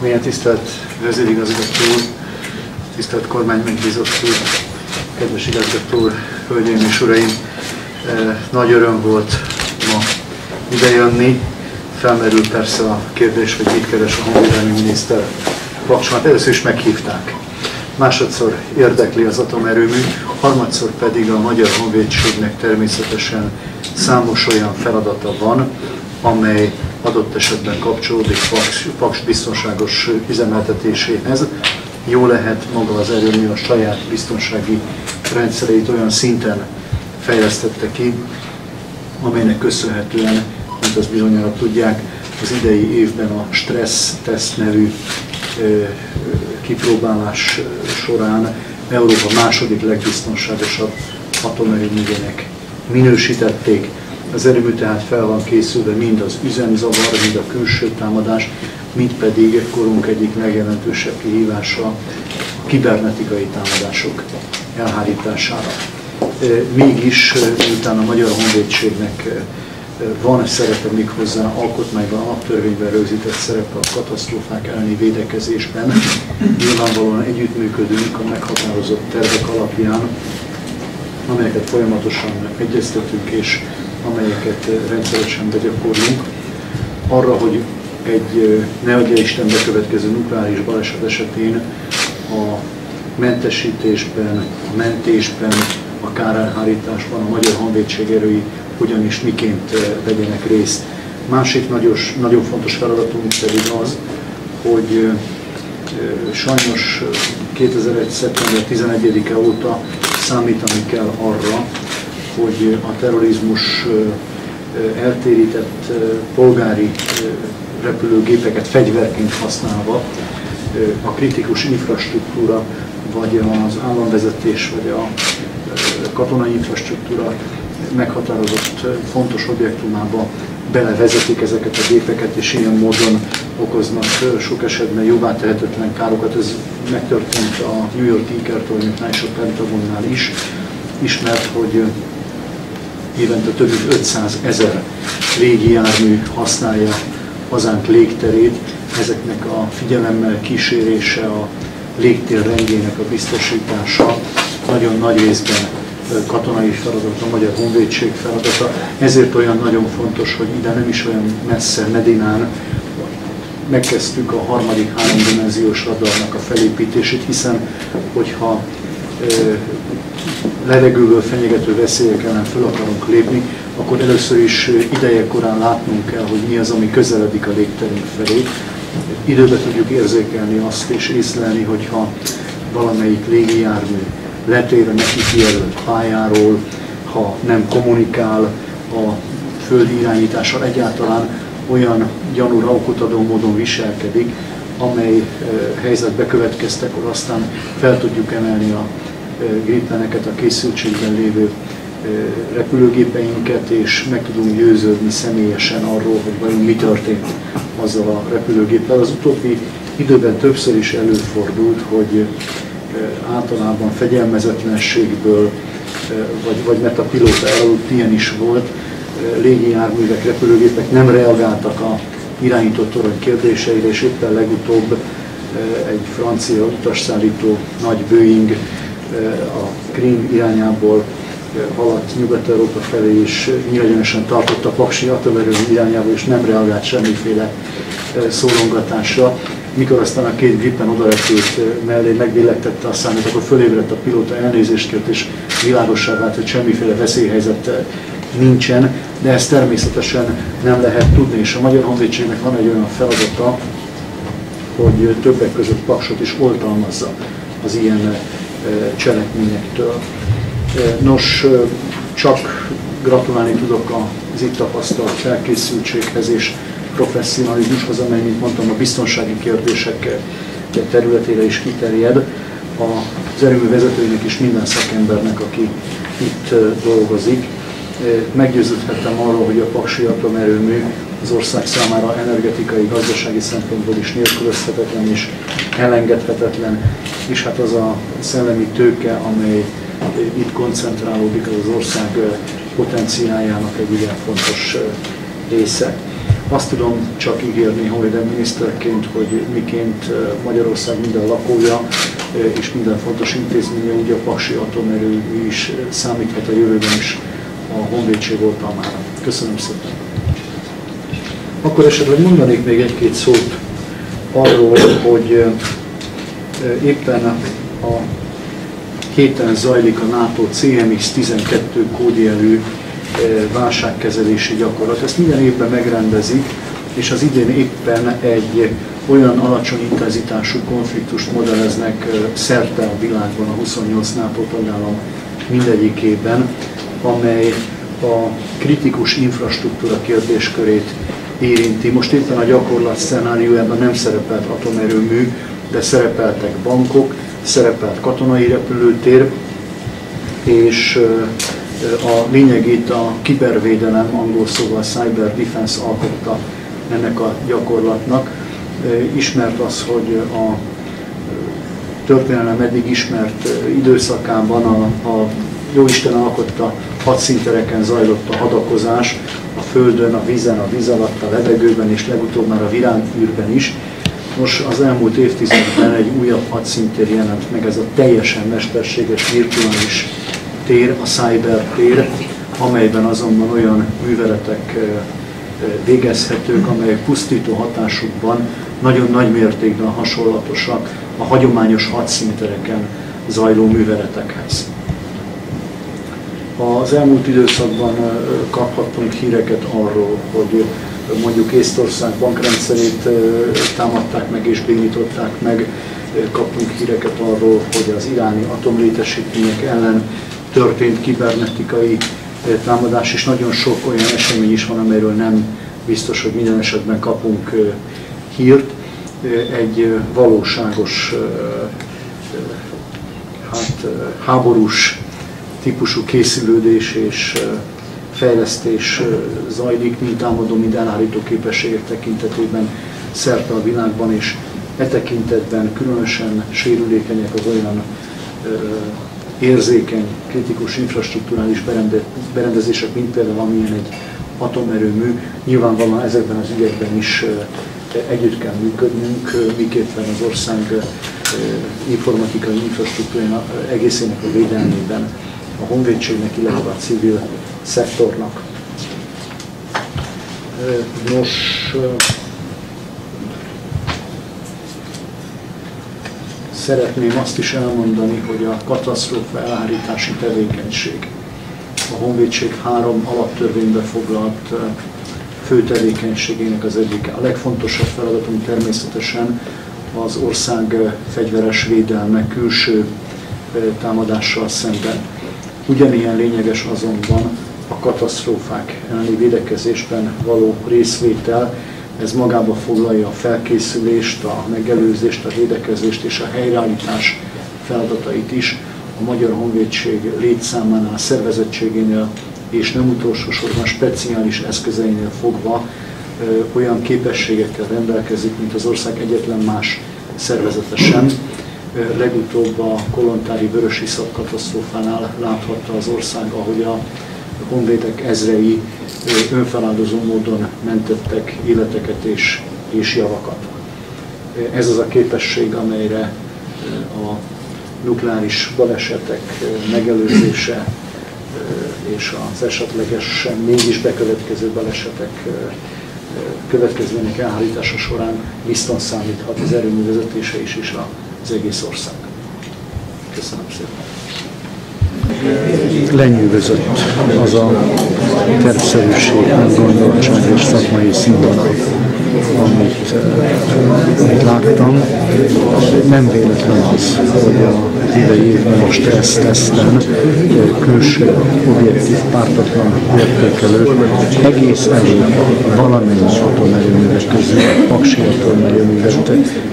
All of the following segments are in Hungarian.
Milyen tisztelt vezérigazgató úr, tisztelt kormány megbízott úr, kedves igazgató úr, hölgyeim és uraim! Nagy öröm volt ma idejönni. Felmerült persze a kérdés, hogy mit keres a honvédelmi miniszter Paksmát. Először is meghívták. Másodszor érdekli az atomerőmű, harmadszor pedig a Magyar Honvédségnek természetesen számos olyan feladata van, amely adott esetben kapcsolódik Paks, Paks biztonságos üzemeltetéséhez. Jó lehet maga az erőmű a saját biztonsági rendszereit olyan szinten fejlesztette ki, amelynek köszönhetően, mint azt bizonyára tudják, az idei évben a stressz teszt nevű kipróbálás során Európa második legbiztonságosabb atomerőművének minősítették. Az erőmű tehát fel van készülve mind az üzemzavar, mind a külső támadás, mind pedig korunk egyik legjelentősebb kihívása a kibernetikai támadások elhárítására. Mégis, miután a Magyar Honvédségnek van szerepe méghozzá alkotmányban, alaptörvényben rögzített szerepe a katasztrófák elleni védekezésben. Nyilvánvalóan együttműködünk a meghatározott tervek alapján, amelyeket folyamatosan egyeztetünk és amelyeket rendszeresen begyakorlunk. Arra, hogy egy ne adja Isten bekövetkező nukleáris baleset esetén a mentesítésben, a mentésben, a kárelhárításban a Magyar Honvédség erői hogyan és miként vegyenek részt. Másik nagyon, nagyon fontos feladatunk pedig az, hogy sajnos 2001. szeptember 11-e óta számítani kell arra, hogy a terrorizmus eltérített polgári repülőgépeket fegyverként használva a kritikus infrastruktúra, vagy az államvezetés, vagy a katonai infrastruktúra meghatározott fontos objektumába belevezetik ezeket a gépeket, és ilyen módon okoznak sok esetben jóvá tehetetlen károkat. Ez megtörtént a New York Ikertornyoknál és a is. Ismert, hogy évente több mint 500 ezer jármű használja hazánk légterét. Ezeknek a figyelemmel kísérése, a légtér rendjének a biztosítása nagyon nagy részben katonai feladat, a Magyar Honvédség feladata. Ezért olyan nagyon fontos, hogy ide nem is olyan messze, Medinán megkezdtük a harmadik háromdimenziós radarnak a felépítését, hiszen hogyha levegőből fenyegető veszélyek ellen föl akarunk lépni, akkor először is ideje korán látnunk kell, hogy mi az, ami közeledik a légterünk felé. Időbe tudjuk érzékelni azt és észlelni, hogyha valamelyik légijármű letérve neki kijelölt pályáról, ha nem kommunikál a földi irányítással egyáltalán olyan gyanúra okot adó módon viselkedik, amely helyzet bekövetkeztekor aztán fel tudjuk emelni a gépleneket, a készültségben lévő repülőgépeinket, és meg tudunk győződni személyesen arról, hogy vajon mi történt azzal a repülőgéppel. Az utóbbi időben többször is előfordult, hogy általában fegyelmezetlenségből, vagy, vagy mert a pilóta elaludt, ilyen is volt, légijárművek, repülőgépek nem reagáltak a irányított torony kérdéseire, és éppen legutóbb egy francia utasszállító nagy Boeing a Krím irányából haladt Nyugat-Európa felé, és nyilvánosan tartott a Paksi atomerőm irányába, és nem reagált semmiféle szólongatásra mikor aztán a két Gripen odarepült mellé, megbillegtette a számot, akkor fölébredt a pilóta, elnézést kért, és világosá vált, hogy semmiféle veszélyhelyzet nincsen, de ezt természetesen nem lehet tudni, és a Magyar Honvédségnek van egy olyan feladata, hogy többek között Paksot is oltalmazza az ilyen cselekményektől. Nos, csak gratulálni tudok az itt tapasztalt felkészültséghez és professzionalizmushoz, amely, mint mondtam, a biztonsági kérdések területére is kiterjed. Az erőmű vezetőinek és minden szakembernek, aki itt dolgozik. Meggyőződhettem arról, hogy a Paksi atomerőmű az ország számára energetikai, gazdasági szempontból is nélkülözhetetlen és elengedhetetlen, és hát az a szellemi tőke, amely itt koncentrálódik, az, ország potenciáljának egy igen fontos része. Azt tudom csak ígérni Honvédelmi miniszterként, hogy miként Magyarország minden lakója és minden fontos intézménye, ugye a Paksi Atomerő is számíthat a jövőben is a honvédség oltalmára. Köszönöm szépen! Akkor esetleg mondanék még egy-két szót arról, hogy éppen a héten zajlik a NATO CMX-12 kódjelű válságkezelési gyakorlat. Ezt minden évben megrendezik, és az idén éppen egy olyan alacsony intenzitású konfliktust modelleznek szerte a világban, a 28 NATO tagállam mindegyikében, amely a kritikus infrastruktúra kérdéskörét érinti. Most éppen a gyakorlat szenáriójában nem szerepelt atomerőmű, de szerepeltek bankok, szerepelt katonai repülőtér, és a lényeg itt a kibervédelem, angol szóval cyber defense alkotta ennek a gyakorlatnak. Ismert az, hogy a történelem eddig ismert időszakában a, a Jóisten alkotta hadszíntereken zajlott a hadakozás, a földön, a vízen, a víz alatt, a levegőben és legutóbb már a virágűrben is. Nos, az elmúlt évtizedben egy újabb hadszintér jelent meg, ez a teljesen mesterséges virtuális tér, a cyber tér, amelyben azonban olyan műveletek végezhetők, amelyek pusztító hatásukban nagyon nagy mértékben hasonlatosak a hagyományos hadszíntereken zajló műveletekhez. Az elmúlt időszakban kaphattunk híreket arról, hogy mondjuk Észtország bankrendszerét támadták meg és bénították meg, kaptunk híreket arról, hogy az iráni atomlétesítmények ellen történt kibernetikai támadás, és nagyon sok olyan esemény is van, amelyről nem biztos, hogy minden esetben kapunk hírt. Egy valóságos hát, háborús típusú készülődés és fejlesztés zajlik, mint támadó, mint elhárító képességek tekintetében szerte a világban, és e tekintetben különösen sérülékenyek az olyan érzékeny, kritikus infrastruktúrális berendezések, mint például amilyen egy atomerőmű. Nyilvánvalóan ezekben az ügyekben is együtt kell működnünk, miképpen az ország informatikai infrastruktúrájának egészének a védelmében a honvédségnek, illetve a civil szektornak. Nos, szeretném azt is elmondani, hogy a katasztrófa elhárítási tevékenység a Honvédség három alaptörvénybe foglalt fő tevékenységének az egyik. A legfontosabb feladatunk természetesen az ország fegyveres védelme külső támadással szemben. Ugyanilyen lényeges azonban a katasztrófák elleni védekezésben való részvétel, ez magába foglalja a felkészülést, a megelőzést, a védekezést és a helyreállítás feladatait is a Magyar Honvédség létszámánál, szervezettségénél és nem utolsó sorban speciális eszközeinél fogva ö, olyan képességekkel rendelkezik, mint az ország egyetlen más szervezete sem. Ö, legutóbb a kolontári vörösi katasztrófánál láthatta az ország, ahogy a honvédek ezrei önfeláldozó módon mentettek életeket és, és javakat. Ez az a képesség, amelyre a nukleáris balesetek megelőzése és az esetlegesen mégis bekövetkező balesetek következmények elhárítása során biztos számíthat az erőmű vezetése is, és az egész ország. Köszönöm szépen! Lenyűgözött az a tervszerűség, gondoltság és szakmai színvonal, amit, amit láttam. Nem véletlen az, hogy a idei most ezt teszten külső objektív pártatlan értékelő egész elég valamennyi atomerőművek közül a paksi atomerőművet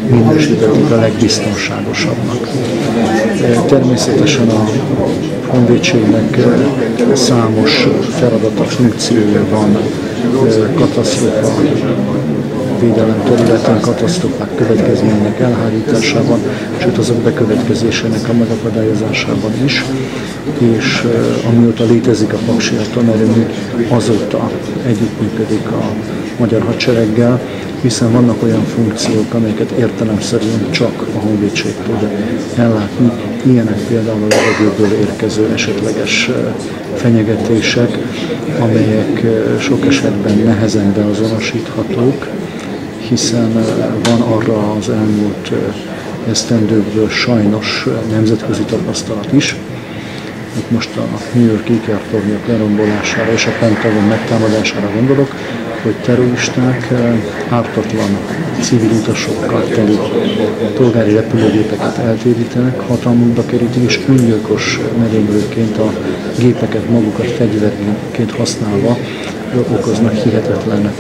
minősítették a legbiztonságosabbnak. Természetesen a honvédségnek számos feladata, funkciója van katasztrófa védelem területen, katasztrofák következményének elhárításában, sőt azok bekövetkezésének a megakadályozásában is, és amióta létezik a Paksi atomerőmű, azóta együttműködik a magyar hadsereggel, hiszen vannak olyan funkciók, amelyeket értelemszerűen csak a honvédség tud ellátni. Ilyenek például a levegőből érkező esetleges fenyegetések, amelyek sok esetben nehezen beazonosíthatók, hiszen van arra az elmúlt esztendőkből sajnos nemzetközi tapasztalat is. Itt most a New York ikertornyok lerombolására és a Pentagon megtámadására gondolok, hogy terroristák ártatlan civil utasokkal teli polgári repülőgépeket eltérítenek, hatalmukba kerítik, és öngyilkos merénylőként a gépeket magukat fegyverként használva okoznak hihetetlen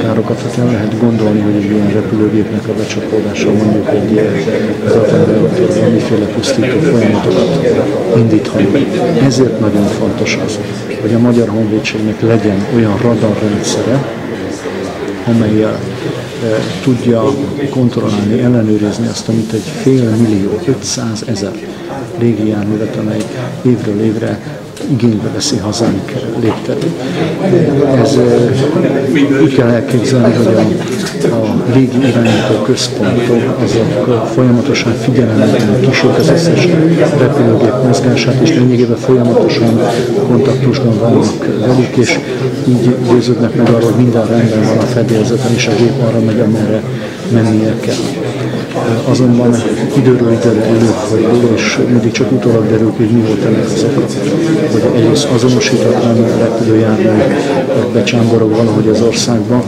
károkat. Hát el lehet gondolni, hogy egy ilyen repülőgépnek a becsapódása mondjuk egy atomreaktor valamiféle pusztító folyamatokat indíthat. Ezért nagyon fontos az, hogy a Magyar Honvédségnek legyen olyan radarrendszere, amelyel e, tudja kontrollálni, ellenőrizni azt, amit egy fél millió, 500 ezer légijárművet, amely évről évre igénybe veszi hazánk légterét. Ez úgy kell elképzelni, hogy a, a légi irányító központok azok folyamatosan figyelemmel kísérlik az összes repülőgép mozgását, és lényegében folyamatosan kontaktusban vannak velük, és így győződnek meg arról, hogy minden rendben van a fedélzeten, és a gép arra megy, amerre mennie kell azonban időről időre előfordul, és mindig csak utólag derül hogy mi volt ennek az oka. Hogy egyrészt azonosítatlan repülőjármű becsámborog valahogy az országban,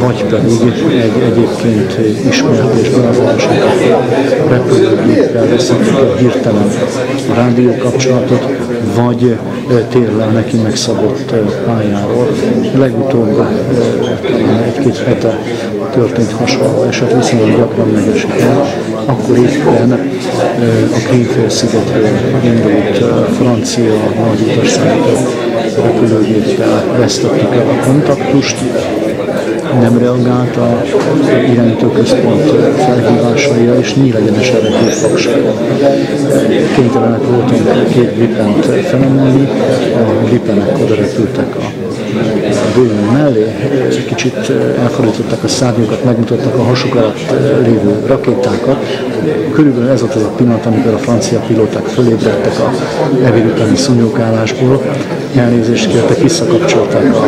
vagy pedig egy egyébként ismert és beazonosított repülőgéppel veszik hirtelen a rádió kapcsolatot, vagy térrel neki megszabott pályáról. Legutóbb talán egy-két hete történt hasonló eset, viszonylag gyakran megesik el. Akkor éppen a Krímfélszigetről indult francia nagy utasszállító repülőgéppel vesztettük el a kontaktust, nem reagált a irányítóközpont felhívásaira, és nyílegyenesen repült Paksába. Kénytelenek voltunk két gripent felemelni, a gripenek oda repültek a Boeing mellé, kicsit elfordították a szárnyokat, megmutattak a hasuk alatt lévő rakétákat. Körülbelül ez volt az a pillanat, amikor a francia pilóták fölébredtek a evér utáni szúnyókálásból, elnézést kértek, visszakapcsolták a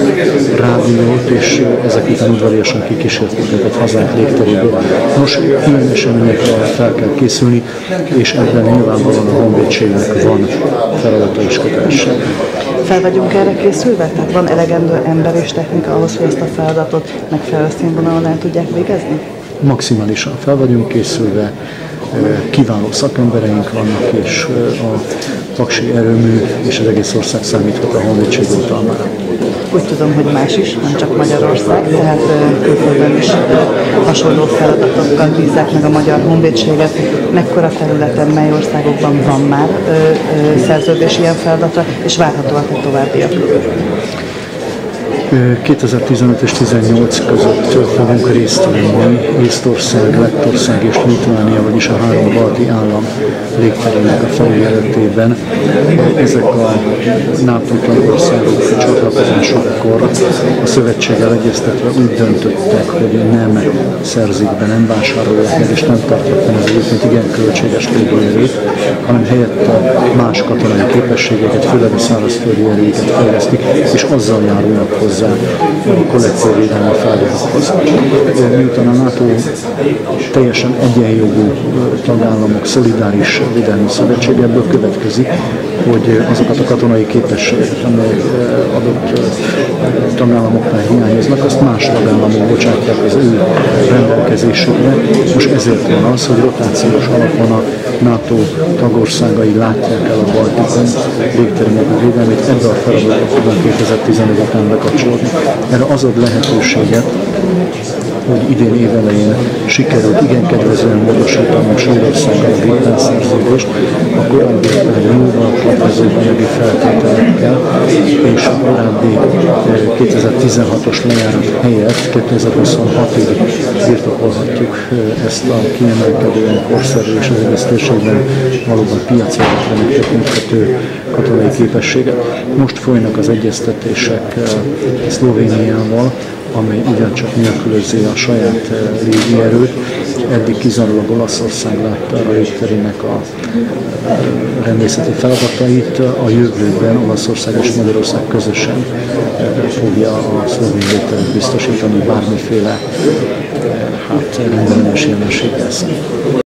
rádiót, és ezek után udvariasan kikísérték őket hazánk légteréből. Nos, ilyen eseményekre fel kell készülni, és ebben nyilvánvalóan a honvédségnek van feladata és kötelessége. Fel vagyunk erre készülve? Tehát van elegendő ember és technika ahhoz, hogy ezt a feladatot megfelelő színvonalon el tudják végezni? Maximálisan fel vagyunk készülve, kiváló szakembereink vannak, és a paksi erőmű és az egész ország számíthat a honvédség oltalmára. Úgy tudom, hogy más is, nem csak Magyarország, tehát külföldön is hasonló feladatokkal bízzák meg a magyar honvédséget. Mekkora területen, mely országokban van már szerződés ilyen feladatra, és várhatóak-e továbbiak? 2015 és 18 között fogunk részt venni Észtország, Lettország és Litvánia, vagyis a három balti állam légterének a felügyeletében. Ezek a NATO tagországok csatlakozásokkor a szövetséggel egyeztetve úgy döntöttek, hogy nem szerzik be, nem vásárolják meg és nem tartják meg az egyébként igen költséges légierőt, hanem helyette más katonai képességeket, főleg a szárazföldi erőket fejlesztik, és azzal járulnak hozzá hozzá a kollektív védelmi feladatokhoz. Miután a NATO teljesen egyenjogú tagállamok szolidáris védelmi szövetség, ebből következik, hogy azokat a katonai képességeket, amely adott tagállamoknál hiányoznak, azt más tagállamok bocsátják az ő rendelkezésükre. Most ezért van az, hogy rotációs alapon a NATO tagországai látják el a Baltikon légterének a védelmét, ebbe a feladatba 2015 után bekapcsolódni. Erre az ad lehetőséget, hogy idén évelején sikerült igen kedvezően módosítanunk Svédországgal a vételszerződést, a korábbi jóval kedvezőbb anyagi feltételekkel, és a korábbi 2016-os eh, lejárat helyett 2026-ig birtokolhatjuk eh, ezt a kiemelkedően korszerű és az egész valóban piacra megtekinthető katonai képességet. Most folynak az egyeztetések eh, Szlovéniával, amely ugyancsak nélkülözi a saját légierőt. Eddig kizárólag Olaszország látta a légterének a rendészeti feladatait. A jövőben Olaszország és Magyarország közösen fogja a szlovén légteret biztosítani bármiféle hát rendellenes jelenséggel szemben.